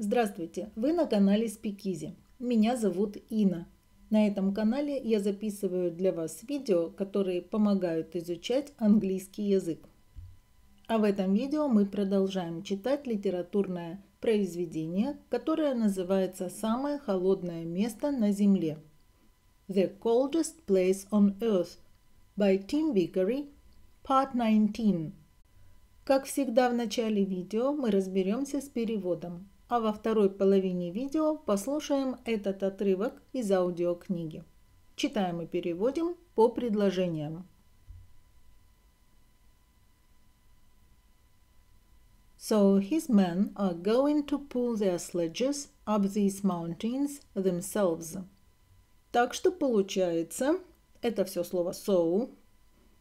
Здравствуйте, вы на канале Спикизи. Меня зовут Ина. На этом канале я записываю для вас видео, которые помогают изучать английский язык. А в этом видео мы продолжаем читать литературное произведение, которое называется «Самое холодное место на Земле». The Coldest Place on Earth by Tim Vickery, Part 19. Как всегда в начале видео мы разберемся с переводом а во второй половине видео послушаем этот отрывок из аудиокниги. Читаем и переводим по предложениям. So his men are going to pull their sledges up these mountains themselves. Так что получается, это все слово so,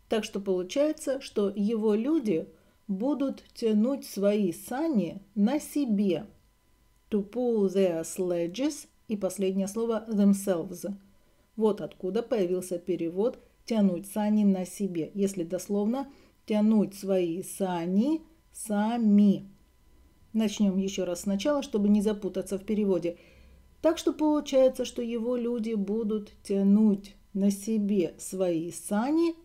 так что получается, что его люди будут тянуть свои сани на себе – to pull their sledges и последнее слово themselves. Вот откуда появился перевод «тянуть сани на себе», если дословно «тянуть свои сани сами». Начнем еще раз сначала, чтобы не запутаться в переводе. Так что получается, что его люди будут тянуть на себе свои сани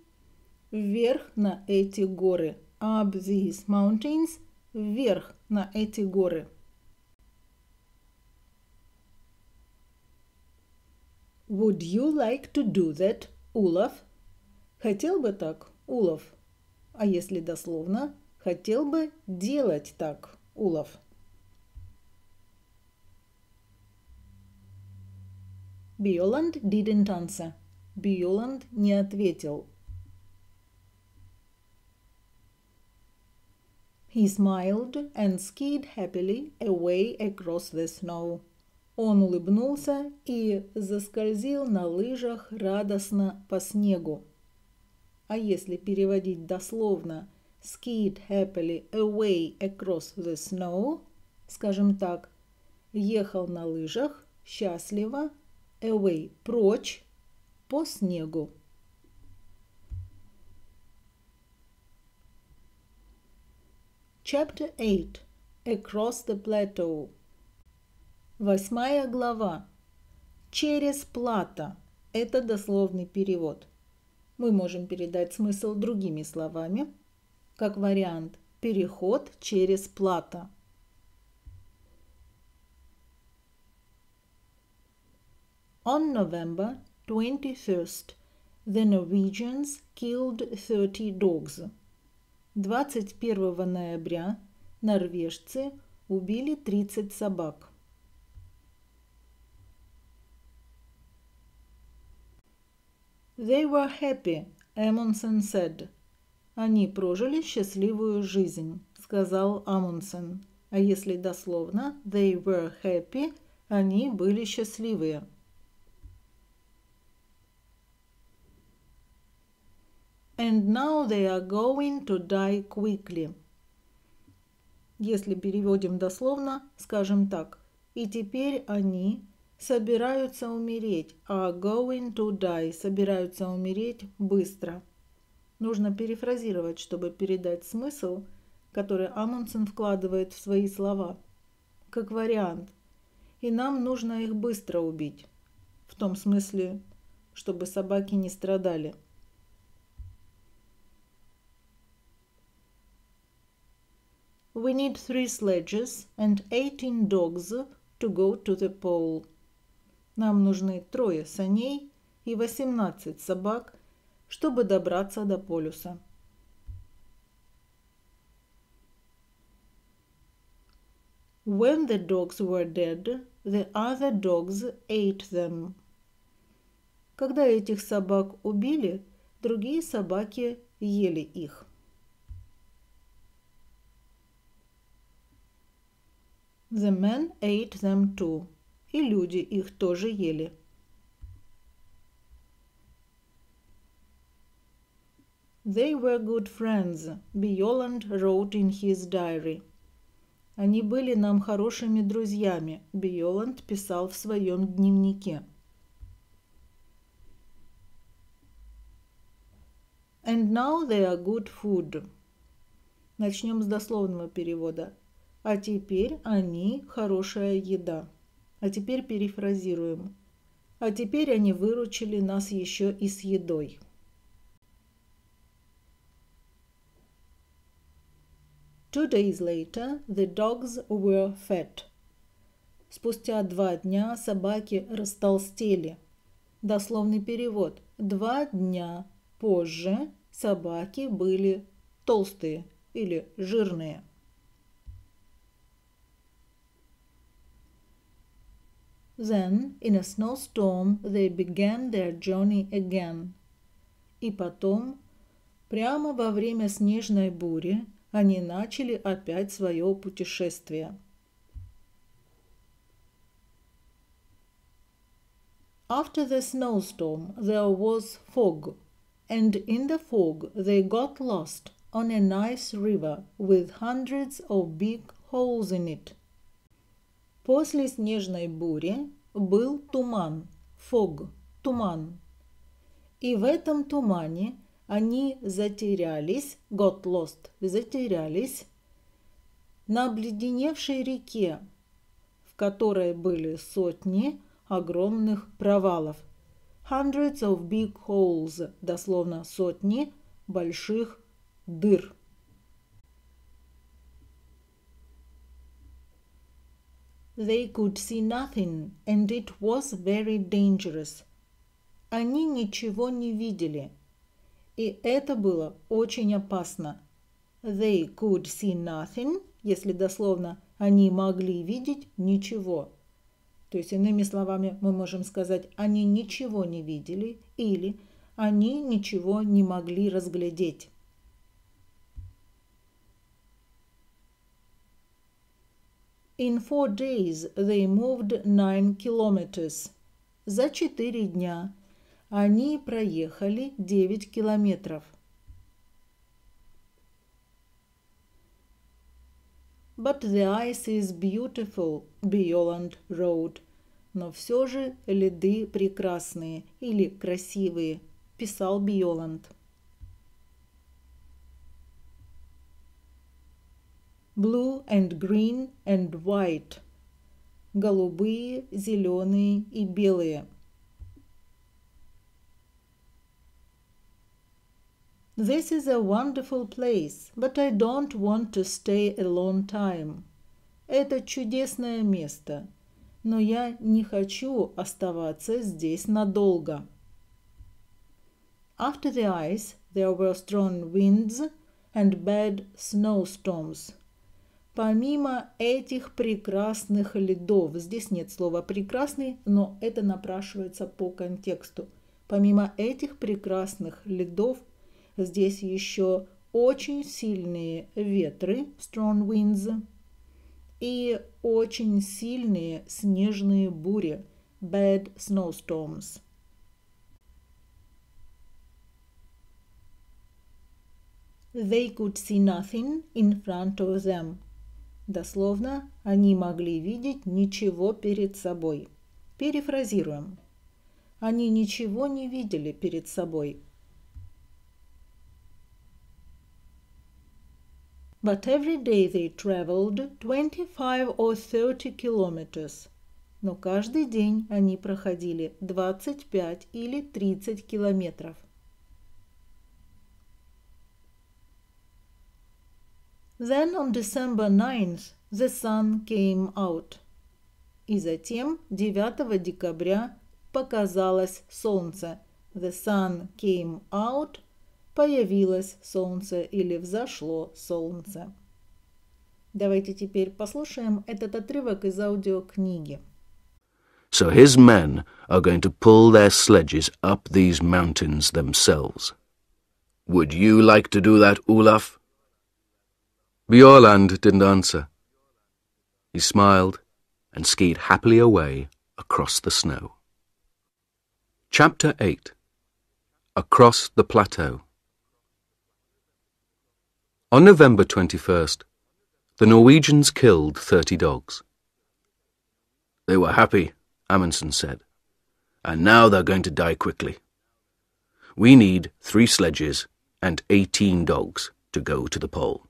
вверх на эти горы. Up these mountains, вверх на эти горы. Would you like to do that, Улов? Хотел бы так, Улов. А если дословно, хотел бы делать так, Улов. Биоланд didn't answer. Биоланд не ответил. He smiled and skied happily away across the snow. Он улыбнулся и заскользил на лыжах радостно по снегу. А если переводить дословно skied happily away across the snow, скажем так, ехал на лыжах счастливо away прочь по снегу. Chapter 8 Across the Plateau Восьмая глава. Через плата. Это дословный перевод. Мы можем передать смысл другими словами, как вариант «переход через плата». On November 21st, the Norwegians killed 30 dogs. 21 ноября норвежцы убили 30 собак. They were happy, Amundsen said. Они прожили счастливую жизнь, сказал Амундсен. А если дословно, they were happy, они были счастливые. And now they are going to die quickly. Если переводим дословно, скажем так. И теперь они собираются умереть, а going to die собираются умереть быстро. Нужно перефразировать, чтобы передать смысл, который Амундсен вкладывает в свои слова, как вариант. И нам нужно их быстро убить. В том смысле, чтобы собаки не страдали. We need three sledges and 18 dogs to go to the pole. Нам нужны трое саней и 18 собак, чтобы добраться до полюса. When the dogs were dead, the other dogs ate them. Когда этих собак убили, другие собаки ели их. The men ate them too и люди их тоже ели. They were good friends, Bioland wrote in his diary. Они были нам хорошими друзьями, Биоланд писал в своем дневнике. And now they are good food. Начнем с дословного перевода. а теперь они хорошая еда. А теперь перефразируем. А теперь они выручили нас еще и с едой. Two days later, the dogs were fed. Спустя два дня собаки растолстели. Дословный перевод. Два дня позже собаки были толстые или жирные. Then, in a snowstorm, they began their journey again. И потом, прямо во время снежной бури, они начали опять свое путешествие. After the snowstorm, there was fog, and in the fog they got lost on a nice river with hundreds of big holes in it. После снежной бури был туман, фог, туман. И в этом тумане они затерялись, got lost, затерялись на обледеневшей реке, в которой были сотни огромных провалов. Hundreds of big holes, дословно сотни больших дыр. They could see nothing, and it was very dangerous. Они ничего не видели, и это было очень опасно. They could see nothing, если дословно они могли видеть ничего. То есть, иными словами, мы можем сказать, они ничего не видели или они ничего не могли разглядеть. In four days they moved nine kilometers. За четыре дня они проехали девять километров. But the ice is beautiful, Bioland wrote. Но все же льды прекрасные или красивые, писал Биоланд. blue and green and white. Голубые, зеленые и белые. This is a wonderful place, but I don't want to stay a long time. Это чудесное место, но я не хочу оставаться здесь надолго. After the ice, there were strong winds and bad snowstorms. Помимо этих прекрасных льдов, здесь нет слова прекрасный, но это напрашивается по контексту. Помимо этих прекрасных льдов, здесь еще очень сильные ветры, strong winds, и очень сильные снежные бури, bad snowstorms. They could see nothing in front of them. Дословно, они могли видеть ничего перед собой. Перефразируем. Они ничего не видели перед собой. But every day they traveled 25 or 30 kilometers. Но каждый день они проходили 25 или 30 километров. Then on December 9th the sun came out. И затем 9 декабря показалось солнце. The sun came out. Появилось солнце или взошло солнце. Давайте теперь послушаем этот отрывок из аудиокниги. So his men are going to pull their sledges up these mountains themselves. Would you like to do that, Olaf? Bjorland didn't answer. He smiled and skied happily away across the snow. Chapter 8 Across the Plateau On November 21st, the Norwegians killed 30 dogs. They were happy, Amundsen said, and now they're going to die quickly. We need three sledges and 18 dogs to go to the pole.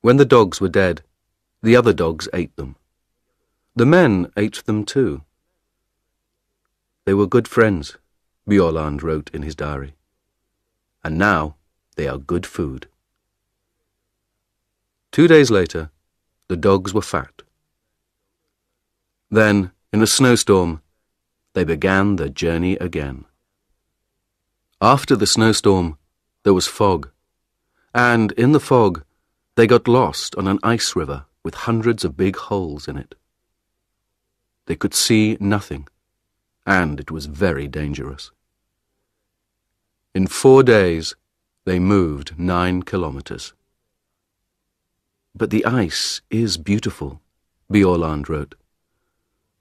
When the dogs were dead, the other dogs ate them. The men ate them too. They were good friends, Bjorland wrote in his diary. And now they are good food. Two days later, the dogs were fat. Then, in a snowstorm, they began the journey again. After the snowstorm, there was fog, and in the fog, they got lost on an ice river with hundreds of big holes in it. They could see nothing, and it was very dangerous. In four days, they moved nine kilometers. But the ice is beautiful, Bjorland wrote.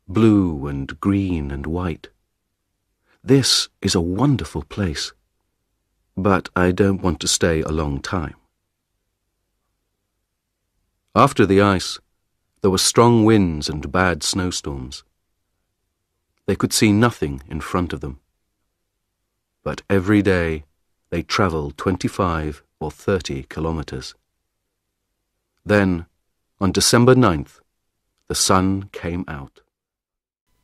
Blue and green and white. This is a wonderful place, but I don't want to stay a long time. After the ice, there were strong winds and bad snowstorms. They could see nothing in front of them. But every day they travelled 25 or 30 kilometers. Then, on December 9th, the sun came out.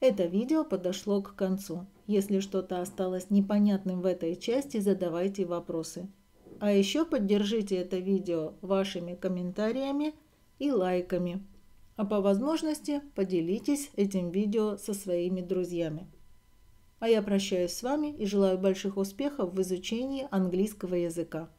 Это видео подошло к концу. Если что-то осталось непонятным в этой части, задавайте вопросы. А еще поддержите это видео вашими комментариями и лайками. А по возможности поделитесь этим видео со своими друзьями. А я прощаюсь с вами и желаю больших успехов в изучении английского языка.